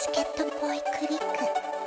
スケットボーイクリック。